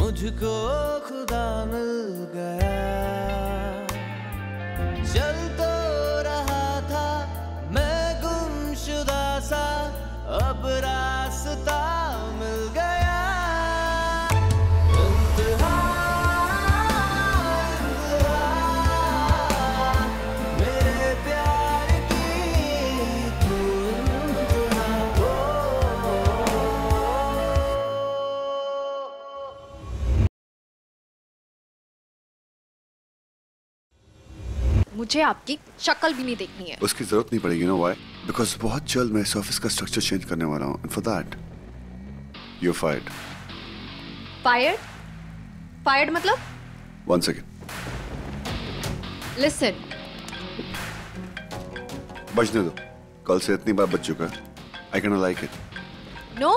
मुझको खुदा मिल गया। चल मुझे आपकी शक्ल भी नहीं देखनी है। उसकी ज़रूरत नहीं पड़ेगी नो व्हाई बिकॉज़ बहुत जल्द मैं इस ऑफ़िस का स्ट्रक्चर चेंज करने वाला हूँ for that you fired fired fired मतलब? वन सेकेंड लिसन बचने दो। कल से इतनी बार बच चुका I can like it no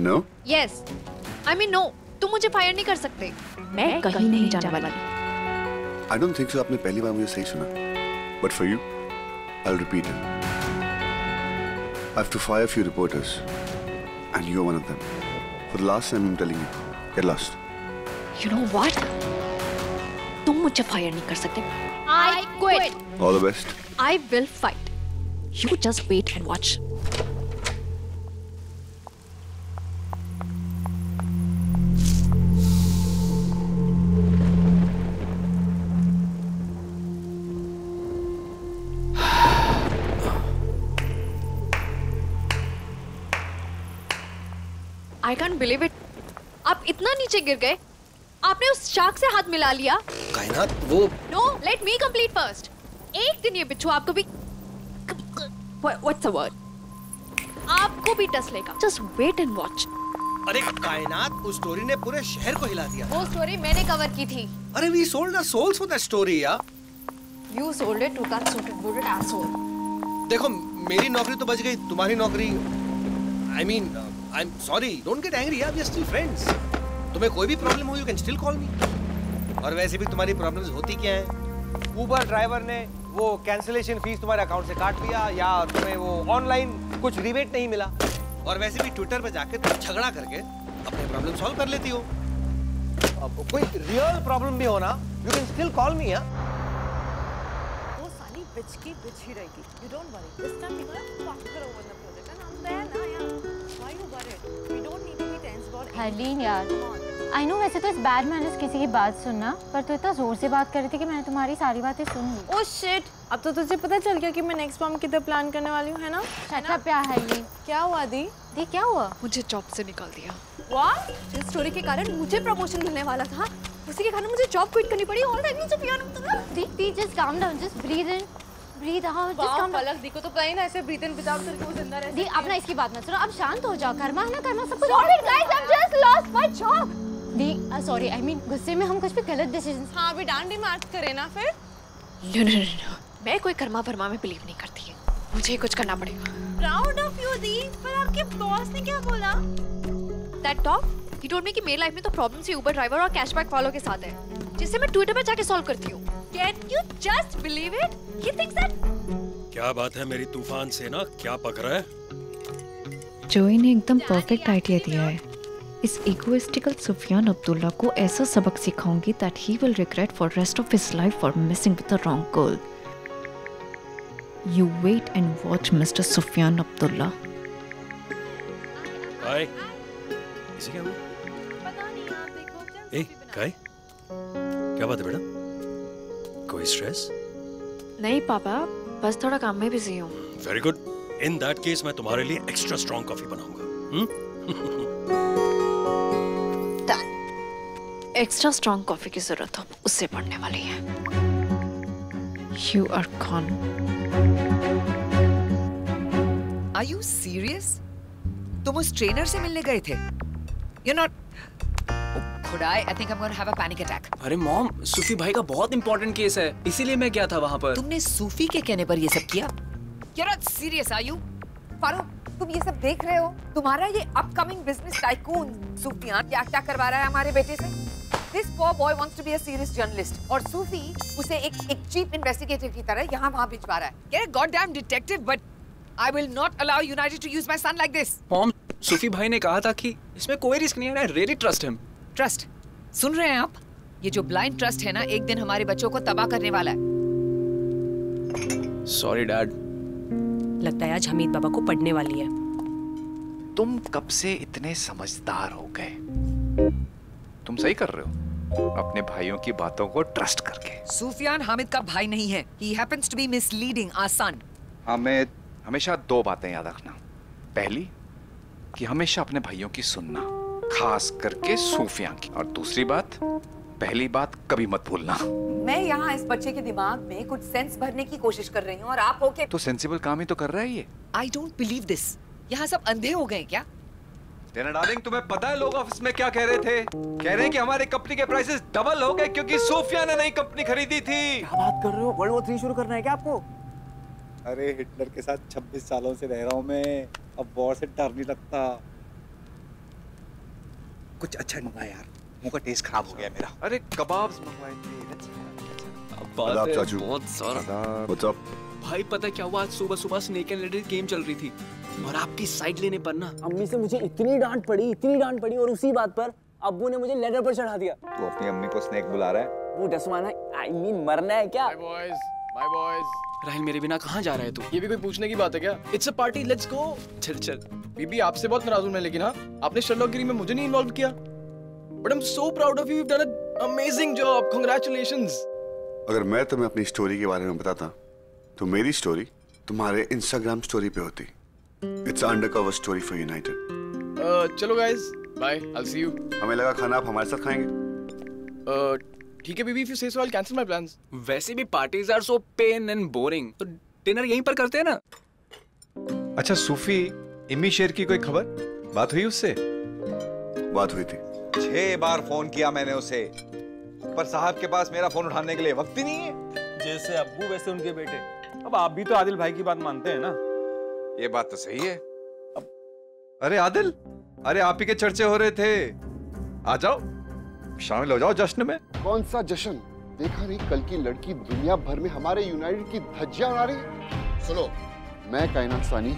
no yes I mean no तुम मुझे फायर नहीं कर सकते। मैं कहीं नहीं जाने वाली। आई डोंट थिंक सो आपने पहली बार मुझे सही सुना but for you I repeat it I have to fire a few reporters, and you're one of them. For the last time, I'm telling you, get lost. You know what तुम मुझे fire नहीं कर सकते I quit All the best. I will fight you just wait and watch I can't believe it आप इतना नीचे गिर गए। आपने उस शार्क से हाथ मिला लिया। कायनात वो no let me complete first एक दिन ये बिच्छू आपको भी व्हाट्स अ वर्ड आपको भी टस लेगा। जस्ट वेट एंड वॉच अरे कायनात उस स्टोरी ने पूरे शहर को हिला दिया। वो स्टोरी मैंने कवर की थी। अरे we sold the souls for that story यार you. Sold it to that suited suited asshole देखो मेरी नौकरी तो बच गई तुम्हारी नौकरी I mean am sorry don't get angry यार वी आर स्टिल फ्रेंड्स तुम्हें कोई भी प्रॉब्लम हो you can still call me और वैसे भी तुम्हारी प्रॉब्लम्स होती क्या है? उबर ड्राइवर ने वो कैंसिलेशन फ़ीस तुम्हारे अकाउंट से काट लिया या तुम्हें वो ऑनलाइन कुछ रिबेट नहीं मिला? और वैसे भी ट्विटर पे जाके तुम झगड़ा करके अपने प्रॉब्लम सॉल्व कर लेती हो। अब कोई रियल प्रॉब्लम भी हो ना स्टिल कॉल मी या वो साली बिच की बिच ही रहेगी you don't worry this time we gonna and I'm there ना, यार। हरलीन यार आई नो वैसे तो इस बैड मैनर्स किसी की बात सुनना पर तू इतना ज़ोर से बात कर रही थी कि मैंने तुम्हारी सारी बातें सुन ली। ओ शिट अब तो तुझे पता चल गया कि मैं नेक्स्ट बॉम्ब किधर प्लान करने वाली हूँ है ना? शट क्या हरलीन क्या हुआ दी दी क्या हुआ? मुझे जॉब से निकाल दिया। व्हाट जिस स्टोरी के कारण मुझे प्रमोशन मिलने वाला था। उसी के कारण मुझे जॉब क्विट करनी पड़ी। ऑल दैट मींस पियानो दी दी just calm down just breathe in Palak दी तो पता ना ऐसे ब्रीथ इन विदाउट करके वो ज़िंदा रह दी सकती अब ना इसकी बात मत सुनो अब शांत हो जाओ कर्मा है ना कर्मा सब कुछ Sorry guys, I've just lost my job. दी सॉरी आई मीन गुस्से में हम कुछ भी गलत डिसीज़न हाँ अभी डांडी मार्च करे ना फिर। नो नो नो मैं कोई कर्मा वर्मा में बिलीव नहीं करती मुझे ही कुछ करना पड़ेगा। प्राउड ऑफ़ यू दी पर आपके बॉस ने क्या बोला? That dog he told me कि मेरी लाइफ में तो प्रॉब्लम्स ही उबर ड्राइवर और कैशबैक वालों के साथ है जिसे मैं ट्विटर पे जाके सॉल्व करती हूँ। Can you just believe it he thinks that क्या बात है मेरी तूफ़ान से ना क्या पक रहा है? जोई ने एकदम परफेक्ट आइडिया दिया है। इस इगोइस्टिकल सुफियान अब्दुल्ला को ऐसा सबक सिखाऊँगी that he will regret for rest of his life for missing with the wrong girl you wait and watch mister Sufiyan Abdullah काय इसे क्या हुआ पता नहीं आप देखो ए काय क्या बात है बेटा? कोई स्ट्रेस नहीं पापा बस थोड़ा काम में बिज़ी हूँ। Very good in that case मैं तुम्हारे लिए एक्स्ट्रा स्ट्रॉन्ग कॉफ़ी बनाऊँगा। हम्म एक्स्ट्रा स्ट्रॉन्ग कॉफ़ी की ज़रूरत हो उससे पड़ने वाली है। You are con Are you serious तुम उस ट्रेनर से मिलने गए थे। You not. खुदाई, I? Think I'm going to have a panic attack. अरे मॉम सूफी भाई का बहुत इंपॉर्टेंट केस है। इसीलिए मैं गया था वहाँ पर। तुमने सूफी के कहने पर ये सब किया? You're not serious, are you? Farooq, तुम ये सब देख रहे हो? तुम्हारा ये अपकमिंग बिज़नेस टाइकून सूफियान क्या क्या करवा रहा है हमारे बेटे से? This poor boy wants to be a serious journalist. और सूफी उसे एक एक चीप इन्वेस्टिगेटर की तरह यहाँ वहाँ भिजवा रहा है। Get a goddamn detective, but I will not allow United to use my son like this. Mom Sufi भाई ने कहा था कि इसमें कोई रिस्क नहीं है I really trust him trust सुन रहे हैं आप? ये जो ब्लाइंड ट्रस्ट है ना एक दिन हमारे बच्चों को तबाह करने वाला है। सॉरी डैड लगता है आज हमीद बाबा को पढ़ने वाली है। तुम कब से इतने समझदार हो गए? तुम सही कर रहे हो। अपने भाइयों की बातों को ट्रस्ट करके। सूफियान हामिद का भाई नहीं है। He happens to be misleading आसान हमें हमेशा दो बातें याद रखना। पहली कि हमेशा अपने भाइयों की सुनना। खास करके सूफिया की। और दूसरी बात पहली बात कभी मत भूलना। मैं यहाँ इस बच्चे के दिमाग में कुछ सेंस भरने की कोशिश कर रही हूँ और आप होके तो सेंसिबल काम ही तो कर रहा है ये। आई डोंट बिलीव दिस यहाँ सब अंधे हो गए क्या? टेना डार्लिंग तुम्हें पता है लोग ऑफ़िस में क्या कह रहे थे? कह रहे हैं कि हमारे कंपनी के प्राइसेस डबल हो गए क्योंकि सोफिया ने नई कंपनी खरीदी थी। क्या बात कर रहे हो? वर्ल्ड वॉर थ्री शुरू करना है क्या आपको? अरे हिटलर के साथ 26 सालों से रह रहा हूँ मैं। अब वॉर से डर नहीं लगता। कुछ अच्छा मंगा यार। मुँह का टेस्ट खराब हो गया मेरा। अरे कबाब्स मंगवाए थे आदाब चाचू। बहुत सारा। What's up? भाई पता क्या हुआ? आज सुबह सुबह स्नेक एंड लेडर गेम चल रही थी। और आपकी साइड लेने पर ना अम्मी से मुझे इतनी डांट पड़ी इतनी डांट पड़ी और उसी बात पर अब्बू ने मुझे लेटर पर चढ़ा दिया। तू अपनी अम्मी को स्नेक बुला रहा है? वो डसवाना आई मीन मरना है क्या? Bye boys bye boys Raheel मेरे बिना कहाँ जा रहा है तू? ये भी कोई पूछने की बात है क्या? It's a party let's go चल चल। बीबी आपसे बहुत नाराज़ हूँ मैं लेकिन हाँ आपने शर्लॉक गिरी में मुझे नहीं इन्वॉल्व किया। But I am so proud of you you done a amazing job congratulations अगर मैं तुम्हें अपनी स्टोरी के बारे में बताता तो मेरी स्टोरी तुम्हारे इंस्टाग्राम स्टोरी पे होती। It's under cover story for United चलो guys bye I see you हमें लगा खाना आप हमारे साथ खाएँगे। ठीक है बीबी if you say so I cancel my plans वैसे भी parties are so pain and boring तो डिनर यहीं पर करते हैं ना? अच्छा सूफी इमी शेर की कोई खबर? बात हुई उससे? बात हुई थी। छह बार फ़ोन किया मैंने उसे। पर साहब के पास मेरा फ़ोन उठाने के लिए वक्त ही नहीं है। जैसे अब्बू वैसे उनके बेटे। अब आप भी तो आदिल भाई की बात मानते हैं ना? ये बात तो सही है। अब अरे आदिल अरे आप ही के चर्चे हो रहे थे। आ जाओ शामिल हो जाओ जश्न में। कौन सा जश्न? देखा नहीं कल की लड़की दुनिया भर में हमारे यूनाइटेड की धज्जियाँ उड़ा रही सुनो। मैं कायनात सानी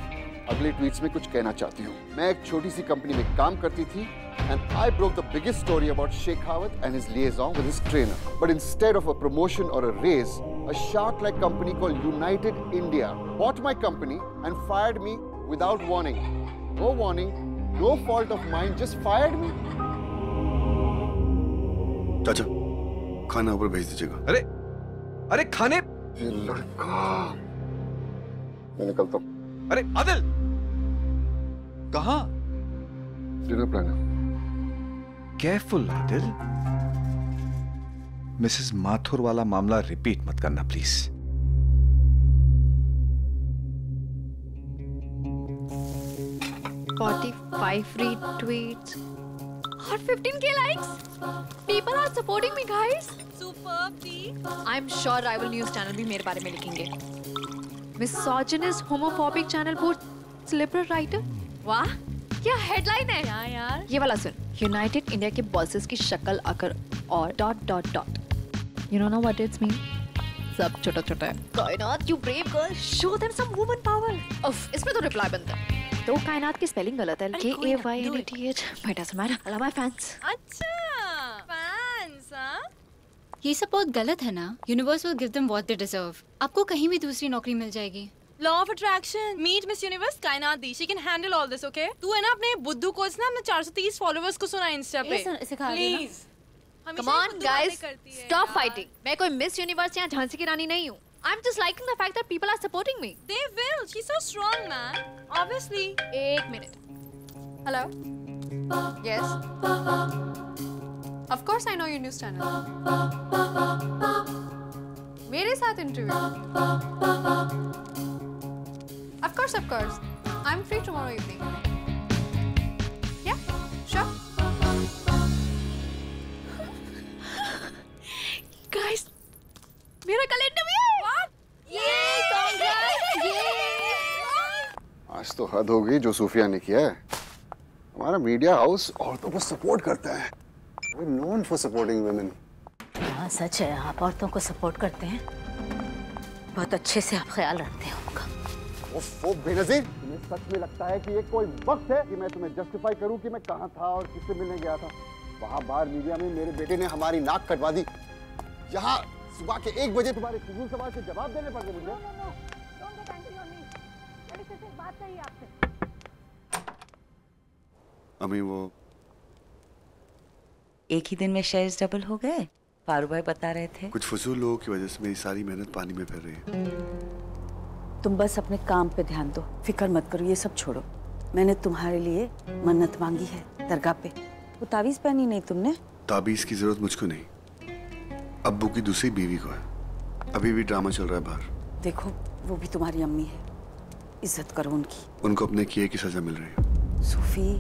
अगले ट्वीट्स में कुछ कहना चाहती हूँ। मैं एक छोटी सी कंपनी में काम करती थी and I broke the biggest story about Shekhawat and his liaison with trainer but instead of a promotion और a raise a shark like company call United India bought my company and fired me without warning no warning no fault of mine just fired me चाचा खाना ऊपर भेज दीजिएगा। अरे अरे खाने लड़का। मैं निकलता हूँ। अरे आदिल! कहा? केयरफुल आदिल। मिसेस माथुर वाला मामला रिपीट मत करना प्लीज़ फाइव फाइव रीट्वीट और फिफ्टीन के likes people are supporting I am sure rival news channel भी मेरे बारे में लिखेंगे। Misogynist homophobic channel for writer वाह क्या हेडलाइन है? क्या यार। ये वाला सुन। यूनाइटेड इंडिया के बॉसेस की शक्ल आकर और dot dot dot you know no what it's mean सब छोटा छोटा है। Kainaat you brave girl show them some woman power उफ इसमें तो रिप्लाई बनता है। तो कायनात की स्पेलिंग गलत है। K A Y N A T H my doesn't matter I love my fans अच्छा फैंस हाँ? ये सब बहुत गलत है ना। Universe will give them what they deserve आपको कहीं भी दूसरी नौकरी मिल जाएगी। Law of attraction meet miss universe Kainaat the she can handle all this okay तू है ना अपने बुद्धू को ना अपने 430 फॉलोअर्स को सुना इंस्टा पे। Please come on guys stop fighting मैं कोई मिस यूनिवर्स या झांसी की रानी नहीं हूँ। I am just liking the fact that people are supporting me they will she so strong man obviously एक minute. Hello yes of course I know your news channel मेरे साथ interview Of course, of course. I'm free tomorrow evening. Yeah, sure. Guys, मेरा कल interview है ये congrats ये आज तो हद हो गई जो सूफिया ने किया है। हमारा मीडिया हाउस औरतों को सपोर्ट करता है। We known for supporting women हाँ सच है आप औरतों को सपोर्ट करते हैं। बहुत अच्छे से आप ख्याल रखते हैं उनका। उफ, बेनजीर। तुम्हें सच में लगता है कि ये कोई वक्त है कि मैं तुम्हें जस्टिफाई करूँ कि मैं कहाँ था और किससे मिलने गया था? वहाँ बाहर मीडिया में मेरे बेटे ने हमारी नाक कटवा दी। यहाँ सुबह के एक बजे तुम्हारे फिजूल सवाल के जवाब देने पड़े मुझे अम्मी वो एक ही दिन में शेयर्स डबल हो गए? पारू भाई बता रहे थे। कुछ फजूल लोगों की वजह से मेरी सारी मेहनत पानी में फिर रही है। तुम बस अपने काम पे ध्यान दो। फ़िक्र मत करो ये सब छोड़ो। मैंने तुम्हारे लिए मन्नत मांगी है दरगाह पे। वो तावीज पहनी नहीं तुमने? ताबीज की ज़रूरत मुझको नहीं। अब्बू की दूसरी बीवी को है। अभी भी ड्रामा चल रहा है बाहर। देखो वो भी तुम्हारी अम्मी है। इज़्ज़त करो उनकी। उनको अपने किए की सजा मिल रही है। सूफी।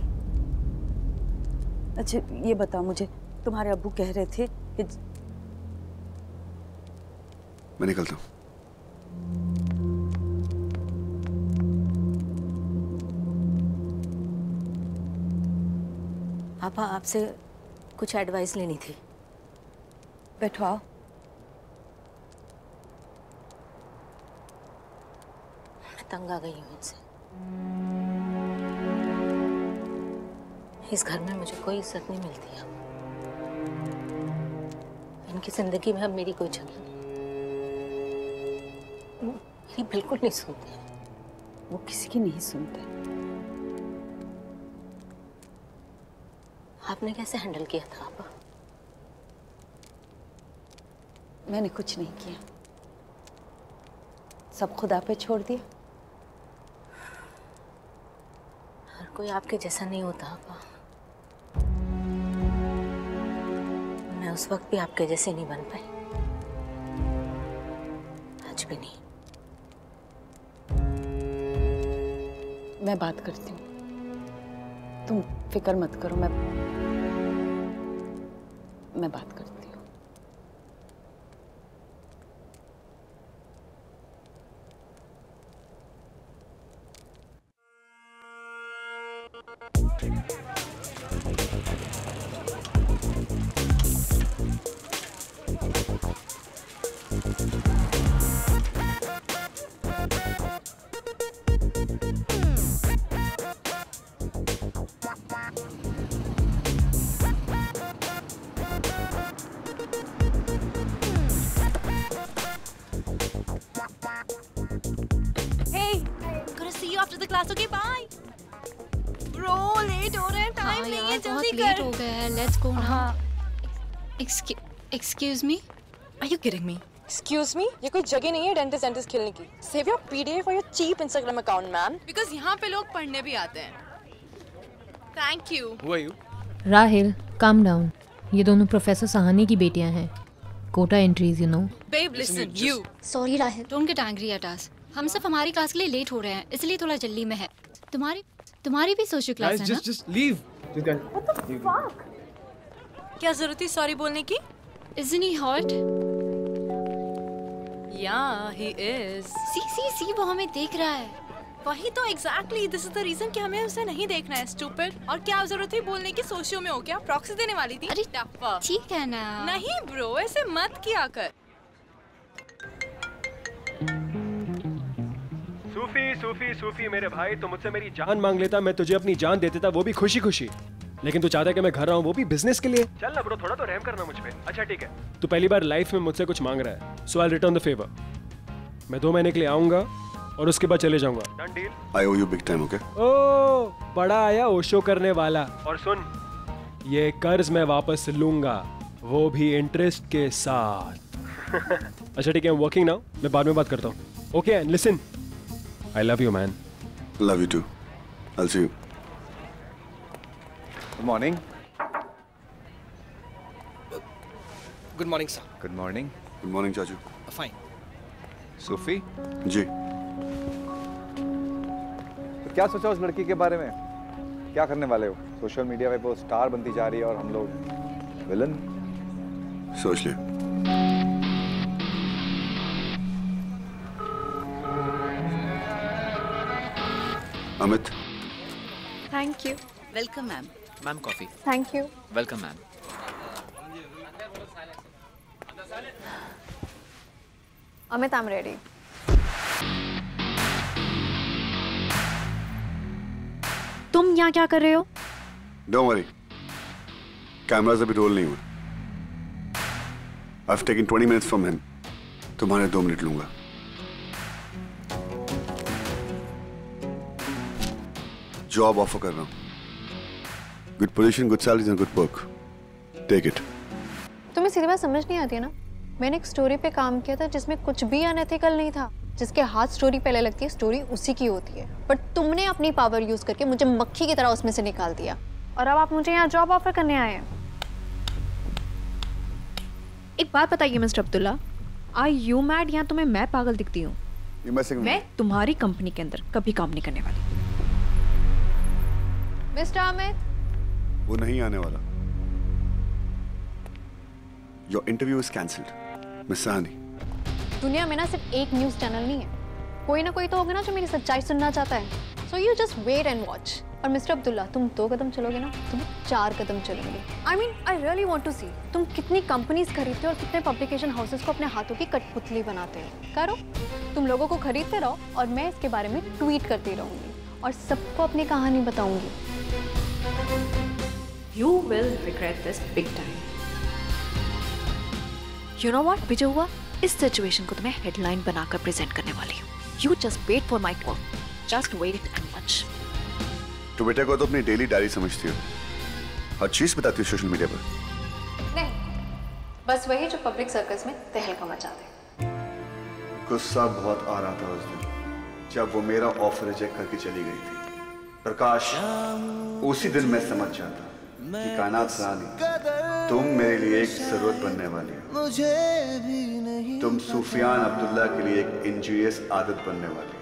अच्छा ये बताओ मुझे तुम्हारे अब्बू कह रहे थे कि मैं निकलता हूँ। पापा आपसे कुछ एडवाइस लेनी थी। बैठो। आओ तंग आ गई हूँ इनसे। इस घर में मुझे कोई इज़्ज़त नहीं मिलती अब। इनकी ज़िंदगी में अब मेरी कोई जगह नहीं। मेरी बिल्कुल नहीं सुनते। वो किसी की नहीं सुनते। आपने कैसे हैंडल किया था पापा मैंने कुछ नहीं किया। सब खुदा पे छोड़ दिया। हर कोई आपके जैसा नहीं होता आपा। मैं उस वक्त भी आपके जैसे नहीं बन पाई। आज भी नहीं। मैं बात करती हूँ। तुम फ़िक्र मत करो मैं मैं बात करती class. Okay, bye. Bro, late हो रहा है टाइम हाँ नहीं है बहुत जल्दी लेट हो गया है let's go now excuse me Are you kidding me? Excuse me, ये कोई जगह नहीं है डेंटिस्ट डेंटिस्ट खेलने की save your PDF for your cheap Instagram account man Because यहाँ पे लोग पढ़ने भी आते हैं. Thank you. Who are you? Rahil calm down ये दोनों प्रोफेसर सहानी की बेटियाँ हैं quota entries you know Babe, listen, you. Sorry Raheel don't get angry at us हम सब हमारी क्लास के लिए लेट हो रहे हैं इसलिए थोड़ा जल्दी में है। तुम्हारी तुम्हारी भी सोशल क्लास है ना? just leave. Just क्या ज़रूरत थी सॉरी बोलने की? Isn't he hot? Yeah, he is. सी सी सी वो हमें देख रहा है। वही तो exactly this is the reason कि हमें उसे नहीं देखना है स्टूपिड और क्या ज़रूरत थी बोलने की? सोशियो में हो क्या? प्रॉक्सी देने वाली थी? अरे ठीक है ना। नहीं ब्रो ऐसे मत किया कर। सूफी सूफी सूफी मेरे भाई तो मुझसे मेरी जान मांग लेता मैं तुझे अपनी जान दे देता वो भी खुशी खुशी लेकिन तू चाहता है कि मैं घर रहूँ वो भी बिज़नेस के लिए? चल ना ब्रो थोड़ा तो रहम करना मुझ पे। अच्छा ठीक है। तू पहली बार लाइफ में मुझसे कुछ मांग रहा है so I return the favour मैं दो महीने के लिए आऊँगा और उसके बाद चले जाऊँगा। Done deal I owe you big time okay ओ बड़ा आया ओशो करने वाला। और सुन। ये कर्ज मैं वापस लूँगा वो भी इंटरेस्ट के साथ। अच्छा ठीक है वर्किंग नाउ मैं बाद में बात करता हूँ। Okay and listen I love you man love you too I see you good morning good morning sir good morning good morning चाचू फाइन सूफी जी. तो क्या सोचा उस लड़की के बारे में? क्या करने वाले हो? सोशल मीडिया पे वो स्टार बनती जा रही है और हम लोग विलन सोच लिया Amit thank you welcome ma'am ma'am coffee thank you welcome ma'am Amit I am ready तुम यहाँ क्या कर रहे हो? डोंट वरी कैमराज अभी रोल नहीं हुए I have taken 20 minutes from him तुम्हारे दो मिनट लूँगा। जॉब ऑफ़र कर रहा हूँ good position good salaries and good work take it तुम्हें सीधी बात समझ नहीं आती है ना? मैंने एक स्टोरी पे काम किया था जिसमें कुछ भी अनएथिकल नहीं था। जिसके हाथ स्टोरी पहले लगती है स्टोरी उसी की होती है। बट तुमने अपनी पावर यूज़ करके मुझे मक्खी की तरह उसमें से निकाल दिया। और अब आप मुझे यहाँ जॉब ऑफ़र करने आए हैं। एक बात बताइए mister Abdullah. I you mad यहाँ तुम्हें मैं पागल दिखती हूँ? मैं तुम्हारी कंपनी के अंदर कभी काम नहीं करने वाली। मिस्टर अमित? वो नहीं आने वाला। Your interview is cancelled miss Sahani दुनिया में ना सिर्फ़ एक न्यूज़ चैनल नहीं है। कोई ना कोई तो होगा ना जो मेरी सच्चाई सुनना चाहता है। So you just wait and watch और मिस्टर अब्दुल्ला तुम दो कदम चलोगे ना? तुम चार कदम चलोगे। I mean I really want to see तुम कितनी कंपनीज़ खरीदते हो और कितने पब्लिकेशन हाउसेस को अपने हाथों की कठपुतली बनाते हो? करो। तुम लोगों को खरीदते रहो और मैं इसके बारे में ट्वीट करती रहूँगी। और सबको अपनी कहानी बताऊँगी। You will regret this big time you know what Vijay हुआ? इस सिचुएशन को तुम्हें हेडलाइन बनाकर प्रेजेंट करने वाली हूँ। You just wait for my call just wait and watch तो बेटे को तो अपनी डेली डायरी समझती हो। हर चीज़ बताती हो सोशल मीडिया पर। नहीं बस वही जो पब्लिक सर्कस में तहलका मचाते गुस्सा बहुत आ रहा था उस दिन जब वो मेरा ऑफ़र रिजेक्ट करके चली गई थी। प्रकाश उसी दिन मैं समझ जाता। कि कायनात सानी तुम मेरे लिए एक ज़रूरत बनने वाली हो। मुझे भी नहीं तुम सुफियान अब्दुल्ला के लिए एक इंजीनियस आदत बनने वाली हो।